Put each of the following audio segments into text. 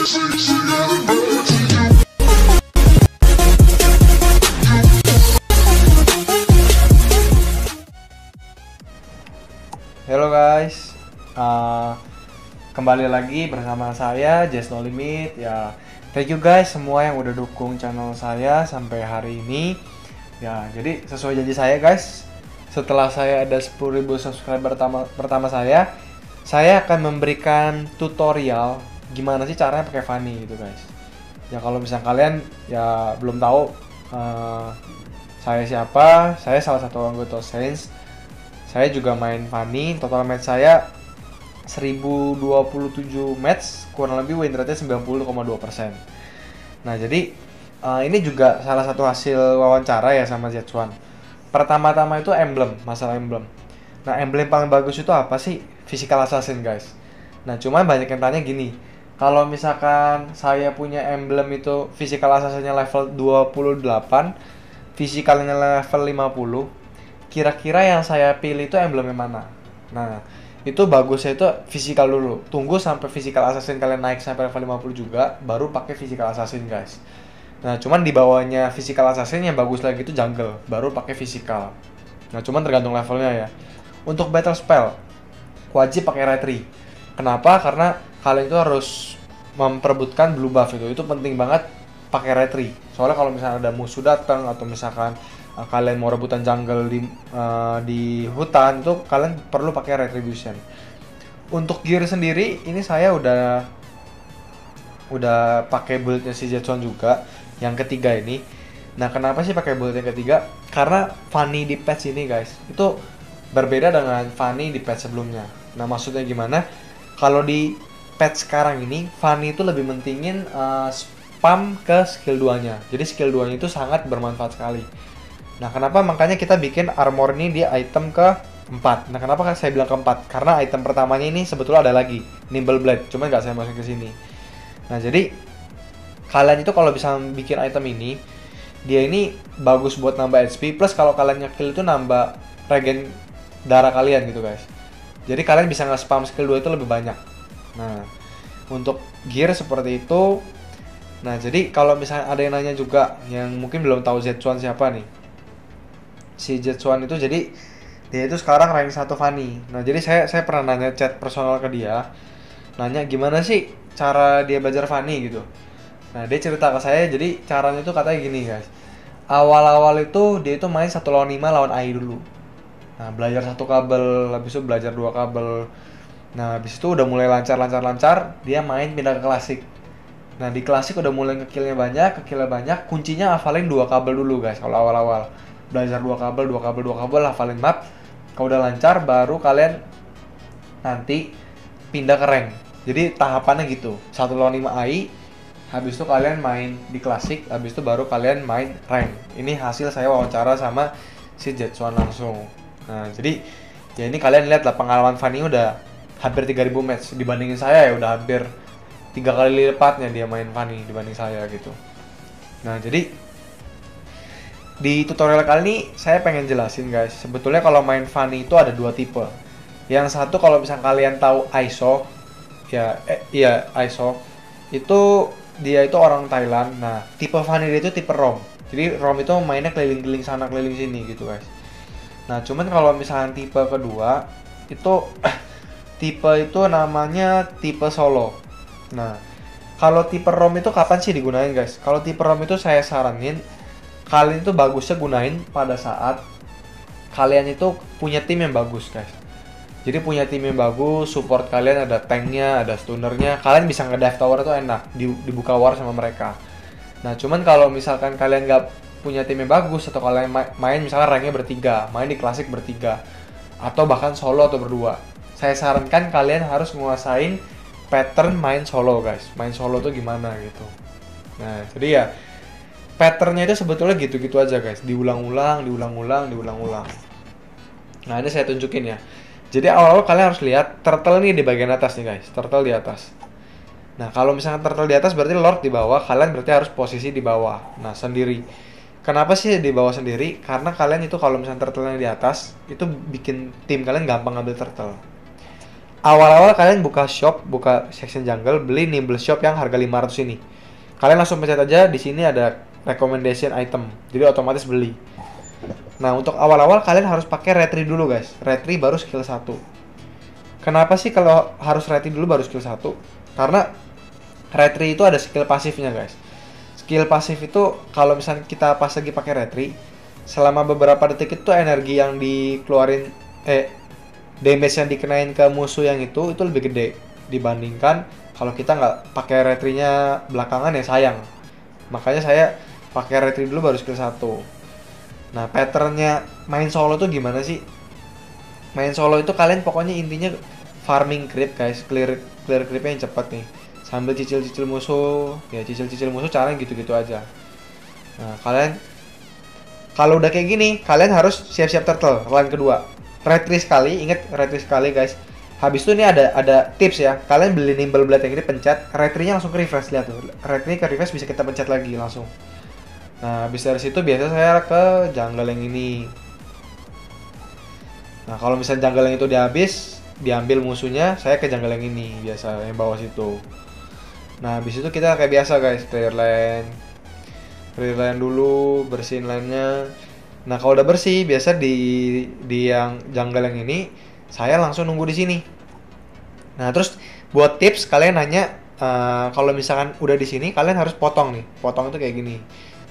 Hello guys, Uh, kembali lagi bersama saya Jess No Limit ya. Thank you guys semua yang udah dukung channel saya sampai hari ini. Ya, jadi sesuai janji saya guys, setelah saya ada 10.000 subscriber pertama pertama saya, saya akan memberikan tutorial gimana sih caranya pakai Funny gitu guys. Ya kalau misalnya kalian ya belum tahu uh, saya siapa, saya salah satu anggota Saints. Saya juga main Funny, total match saya 1027 match, kurang lebih win rate-nya 90,2%. Nah, jadi uh, ini juga salah satu hasil wawancara ya sama Z1. Pertama-tama itu emblem, masalah emblem. Nah, emblem paling bagus itu apa sih? Physical Assassin, guys. Nah, cuman banyak yang tanya gini, kalau misalkan saya punya emblem itu physical assassinnya level 28, physicalnya level 50, kira-kira yang saya pilih itu emblemnya mana? Nah, itu bagusnya itu physical dulu. Tunggu sampai physical assassin kalian naik sampai level 50 juga, baru pakai physical assassin guys. Nah, cuman di bawahnya physical assassin yang bagus lagi itu jungle, baru pakai physical. Nah, cuman tergantung levelnya ya. Untuk battle spell, wajib pakai retri. Kenapa? Karena kalian itu harus memperebutkan blue buff itu. Itu penting banget pakai retri. Soalnya kalau misalnya ada musuh datang atau misalkan uh, kalian mau rebutan jungle di uh, di hutan itu kalian perlu pakai retribution. Untuk gear sendiri ini saya udah udah pakai buildnya si Jetson juga yang ketiga ini. Nah kenapa sih pakai build yang ketiga? Karena Fanny di patch ini guys itu berbeda dengan Fanny di patch sebelumnya. Nah maksudnya gimana? Kalau di patch sekarang ini Fanny itu lebih mentingin uh, spam ke skill 2 nya. Jadi skill 2 nya itu sangat bermanfaat sekali. Nah, kenapa makanya kita bikin armor ini di item ke 4. Nah, kenapa saya bilang ke 4? Karena item pertamanya ini sebetulnya ada lagi, Nimble Blade, cuma nggak saya masukin ke sini. Nah, jadi kalian itu kalau bisa bikin item ini, dia ini bagus buat nambah HP, plus kalau kalian nyekill itu nambah regen darah kalian gitu guys. Jadi kalian bisa nge-spam skill 2 itu lebih banyak. Nah, untuk gear seperti itu. Nah, jadi kalau misalnya ada yang nanya juga yang mungkin belum tahu Z1 siapa nih si Jetsuan itu jadi dia itu sekarang rank satu Fanny. Nah jadi saya saya pernah nanya chat personal ke dia, nanya gimana sih cara dia belajar Fanny gitu. Nah dia cerita ke saya jadi caranya itu katanya gini guys. Awal-awal itu dia itu main satu lawan lima lawan AI dulu. Nah belajar satu kabel, habis itu belajar dua kabel. Nah habis itu udah mulai lancar-lancar-lancar, dia main pindah ke klasik. Nah di klasik udah mulai kekilnya banyak, kekilnya banyak. Kuncinya hafalin dua kabel dulu guys kalau awal-awal. Belajar dua kabel dua kabel dua kabel hafalin map. Kalau udah lancar baru kalian nanti pindah ke rank. Jadi tahapannya gitu. Satu lawan lima AI habis itu kalian main di klasik habis itu baru kalian main rank. Ini hasil saya wawancara sama si Jetsuan langsung. Nah jadi ya ini kalian lihat lah pengalaman Fanny udah hampir 3000 match. Dibandingin saya ya udah hampir tiga kali lipatnya dia main Fanny dibanding saya gitu. Nah jadi di tutorial kali ini saya pengen jelasin guys. Sebetulnya kalau main Funny itu ada dua tipe. Yang satu kalau misalnya kalian tahu ISO ya eh, iya ISO itu dia itu orang Thailand. Nah tipe Funny dia itu tipe ROM. Jadi ROM itu mainnya keliling-keliling sana keliling sini gitu guys. Nah cuman kalau misalnya tipe kedua itu tipe itu namanya tipe solo. Nah kalau tipe ROM itu kapan sih digunain guys? Kalau tipe ROM itu saya saranin kalian itu bagusnya gunain pada saat kalian itu punya tim yang bagus guys. Jadi punya tim yang bagus support kalian ada tanknya ada stunnernya kalian bisa ngedive tower itu enak dibuka war sama mereka. Nah cuman kalau misalkan kalian nggak punya tim yang bagus atau kalian main misalkan ranknya bertiga main di klasik bertiga atau bahkan solo atau berdua saya sarankan kalian harus menguasain pattern main solo guys. Main solo tuh gimana gitu. Nah jadi ya patternnya itu sebetulnya gitu-gitu aja guys. Diulang-ulang diulang-ulang diulang-ulang. Nah ini saya tunjukin ya. Jadi awal-awal kalian harus lihat turtle nih di bagian atas nih guys. Turtle di atas. Nah kalau misalnya turtle di atas berarti lord di bawah. Kalian berarti harus posisi di bawah. Nah sendiri. Kenapa sih di bawah sendiri? Karena kalian itu kalau misalnya turtle di atas itu bikin tim kalian gampang ngambil turtle awal-awal kalian buka shop, buka section jungle, beli nimble shop yang harga 500 ini. Kalian langsung pencet aja di sini ada recommendation item. Jadi otomatis beli. Nah, untuk awal-awal kalian harus pakai retri dulu, guys. Retri baru skill 1. Kenapa sih kalau harus retri dulu baru skill 1? Karena retri itu ada skill pasifnya, guys. Skill pasif itu kalau misalnya kita pas lagi pakai retri, selama beberapa detik itu energi yang dikeluarin eh damage yang dikenain ke musuh yang itu itu lebih gede dibandingkan kalau kita nggak pakai retrinya belakangan ya sayang. Makanya saya pakai retri dulu baru skill 1 nah patternnya main solo tuh gimana sih? Main solo itu kalian pokoknya intinya farming creep guys. Clear clear creepnya yang cepat nih. Sambil cicil-cicil musuh. Ya cicil-cicil musuh caranya gitu-gitu aja. Nah kalian kalau udah kayak gini kalian harus siap-siap turtle. Line kedua retri sekali inget retri sekali guys. Habis itu ini ada ada tips ya. Kalian beli nimble blade yang ini pencet retrinya langsung ke refresh. Lihat tuh retri ke refresh bisa kita pencet lagi langsung. Nah habis dari situ biasa saya ke jungle yang ini. Nah kalau misalnya jungle yang itu dihabis diambil musuhnya saya ke jungle yang ini biasa yang bawah situ. Nah habis itu kita kayak biasa guys. Clear lane. Clear lane dulu bersihin lane-nya Nah kalau udah bersih, biasa di di yang jungle yang ini saya langsung nunggu di sini. Nah terus buat tips kalian nanya uh, kalau misalkan udah di sini kalian harus potong nih. Potong itu kayak gini.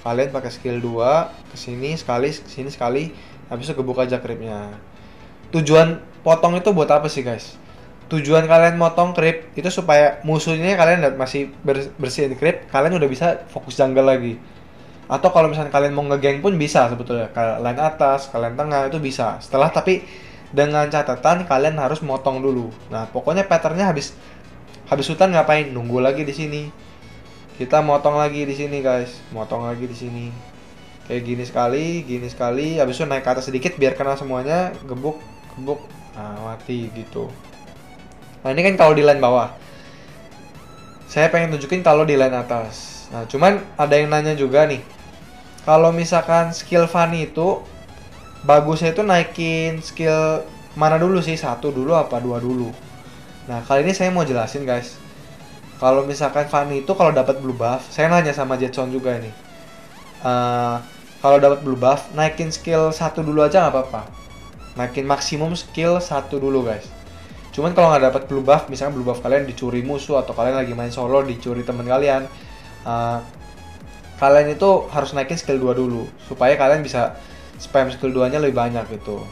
Kalian pakai skill 2 ke sini sekali, ke sini sekali, habis itu gebuk aja creepnya. Tujuan potong itu buat apa sih guys? Tujuan kalian motong creep itu supaya musuhnya kalian masih bersihin creep, kalian udah bisa fokus jungle lagi atau kalau misalnya kalian mau ngegeng pun bisa sebetulnya. Kalian atas kalian tengah itu bisa. Setelah tapi dengan catatan kalian harus motong dulu. Nah pokoknya patternnya habis habis hutan ngapain? Nunggu lagi di sini. Kita motong lagi di sini guys. Motong lagi di sini. Kayak gini sekali gini sekali. Habis itu naik ke atas sedikit biar kena semuanya. Gebuk gebuk. Nah mati gitu. Nah ini kan kalau di line bawah. Saya pengen tunjukin kalau di line atas. Nah cuman ada yang nanya juga nih kalau misalkan skill Fanny itu bagusnya itu naikin skill mana dulu sih? Satu dulu apa dua dulu? Nah kali ini saya mau jelasin guys. Kalau misalkan Fanny itu kalau dapat blue buff saya nanya sama Jetson juga ini. Uh, kalau dapat blue buff naikin skill satu dulu aja nggak apa-apa. Naikin maksimum skill satu dulu guys. Cuman kalau nggak dapat blue buff misalnya blue buff kalian dicuri musuh atau kalian lagi main solo dicuri teman kalian uh, kalian itu harus naikin skill 2 dulu supaya kalian bisa spam skill 2 nya lebih banyak gitu.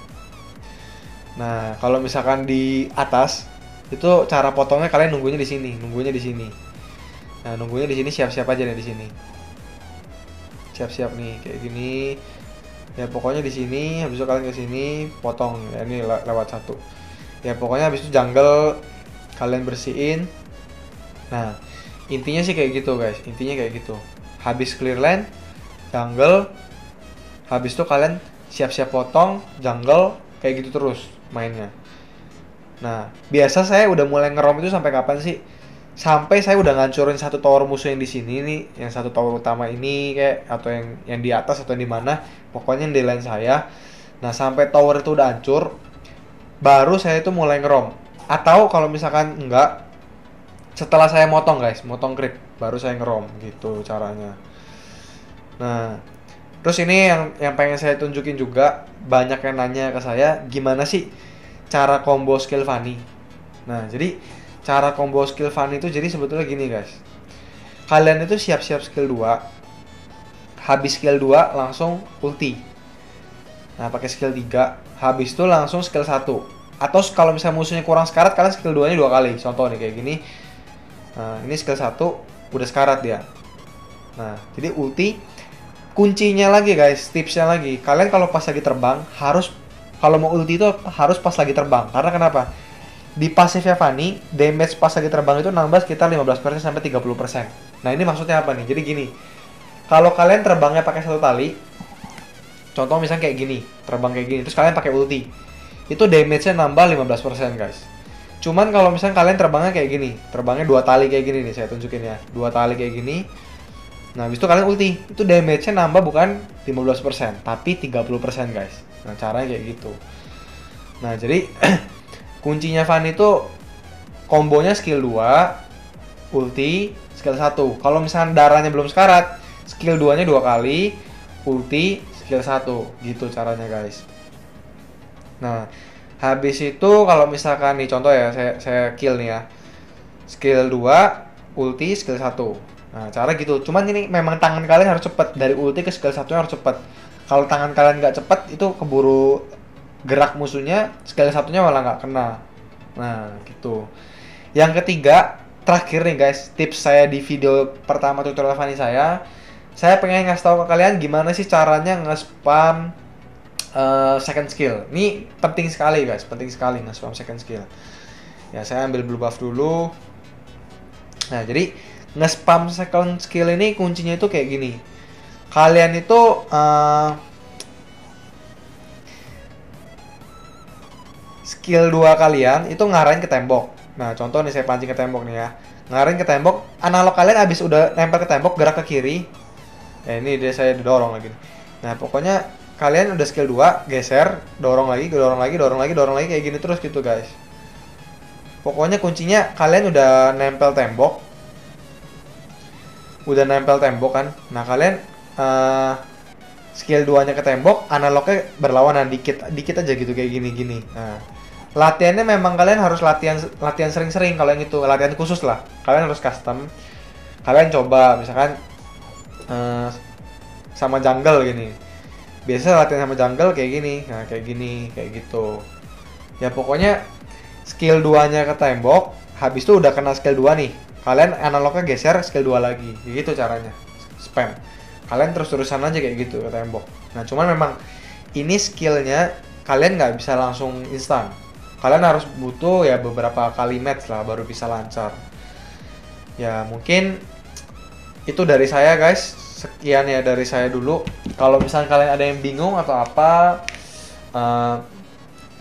Nah kalau misalkan di atas itu cara potongnya kalian nunggunya di sini nunggunya di sini. Nah nunggunya di sini siap-siap aja nih di sini. Siap-siap nih kayak gini. Ya pokoknya di sini habis itu kalian ke sini potong. Ya ini le lewat satu. Ya pokoknya habis itu jungle kalian bersihin. Nah intinya sih kayak gitu guys. Intinya kayak gitu habis clear land jungle. Habis itu kalian siap-siap potong jungle kayak gitu terus mainnya. Nah biasa saya udah mulai ngerom itu sampai kapan sih? Sampai saya udah ngancurin satu tower musuh yang di sini nih yang satu tower utama ini kayak atau yang yang di atas atau di mana. Pokoknya di line saya. Nah sampai tower itu udah hancur baru saya itu mulai ngerom. Atau kalau misalkan enggak setelah saya motong guys motong creep baru saya ngerom gitu caranya. Nah terus ini yang yang pengen saya tunjukin juga banyak yang nanya ke saya gimana sih cara combo skill Fanny nah jadi cara combo skill Fanny itu jadi sebetulnya gini guys. Kalian itu siap-siap skill 2 habis skill 2 langsung ulti. Nah pakai skill 3 habis itu langsung skill 1 atau kalau misalnya musuhnya kurang sekarat kalian skill 2 nya dua kali. Contoh nih kayak gini. Nah, ini skill 1 udah sekarat dia. Nah, jadi ulti kuncinya lagi guys, tipsnya lagi. Kalian kalau pas lagi terbang harus kalau mau ulti itu harus pas lagi terbang. Karena kenapa? Di pasifnya Fanny, damage pas lagi terbang itu nambah sekitar 15% sampai 30%. Nah, ini maksudnya apa nih? Jadi gini. Kalau kalian terbangnya pakai satu tali, contoh misalnya kayak gini, terbang kayak gini, terus kalian pakai ulti. Itu damage-nya nambah 15% guys Cuman kalau misalnya kalian terbangnya kayak gini, terbangnya dua tali kayak gini nih saya tunjukin ya. Dua tali kayak gini. Nah, habis itu kalian ulti. Itu damage-nya nambah bukan 15%, tapi 30% guys. Nah, caranya kayak gitu. Nah, jadi kuncinya Fan itu kombonya skill 2 ulti skill 1 kalau misalnya darahnya belum sekarat skill 2 nya dua kali ulti skill 1 gitu caranya guys nah habis itu kalau misalkan nih contoh ya saya saya kill nih ya. Skill 2 ulti skill 1 nah cara gitu. Cuman ini memang tangan kalian harus cepet. Dari ulti ke skill 1 harus cepet. Kalau tangan kalian nggak cepet itu keburu gerak musuhnya skill satunya malah nggak kena. Nah gitu. Yang ketiga terakhir nih guys tips saya di video pertama tutorial Fanny saya. Saya pengen ngasih tahu ke kalian gimana sih caranya nge-spam uh, second skill ini penting sekali guys penting sekali nge-spam second skill ya saya ambil blue buff dulu nah jadi nge-spam second skill ini kuncinya itu kayak gini kalian itu uh, skill 2 kalian itu ngarahin ke tembok. Nah, contoh nih saya pancing ke tembok nih ya. Ngarahin ke tembok, analog kalian habis udah nempel ke tembok gerak ke kiri. Eh, ini dia saya didorong lagi. Nah, pokoknya kalian udah skill 2, geser, dorong lagi, dorong lagi, dorong lagi, dorong lagi kayak gini terus gitu, guys. Pokoknya kuncinya kalian udah nempel tembok. Udah nempel tembok kan. Nah, kalian uh, skill 2-nya ke tembok, analognya berlawanan dikit dikit aja gitu kayak gini-gini. Nah, latihannya memang kalian harus latihan latihan sering-sering kalau yang itu latihan khusus lah. Kalian harus custom. Kalian coba misalkan uh, sama jungle gini. Biasa latihan sama jungle kayak gini. Nah, kayak gini, kayak gitu. Ya pokoknya skill 2-nya ke tembok, habis itu udah kena skill 2 nih. Kalian analognya geser skill 2 lagi. Gitu caranya. Spam kalian terus-terusan aja kayak gitu ke tembok nah cuman memang ini skillnya kalian nggak bisa langsung instan kalian harus butuh ya beberapa kali match lah baru bisa lancar ya mungkin itu dari saya guys sekian ya dari saya dulu kalau misalnya kalian ada yang bingung atau apa uh,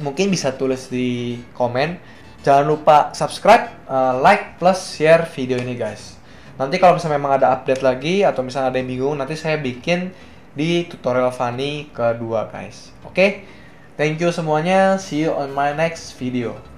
mungkin bisa tulis di komen jangan lupa subscribe uh, like plus share video ini guys Nanti kalau misalnya memang ada update lagi atau misalnya ada yang bingung, nanti saya bikin di tutorial Funny kedua guys. Oke, okay? thank you semuanya. See you on my next video.